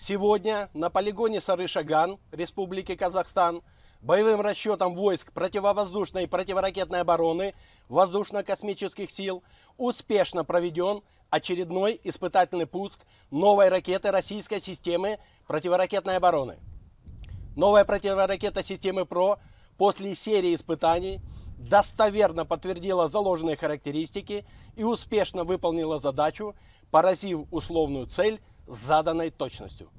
Сегодня на полигоне Сары-Шаган Республики Казахстан боевым расчетом войск противовоздушной и противоракетной обороны воздушно-космических сил успешно проведен очередной испытательный пуск новой ракеты российской системы противоракетной обороны. Новая противоракета системы ПРО после серии испытаний достоверно подтвердила заложенные характеристики и успешно выполнила задачу, поразив условную цель заданной точностью.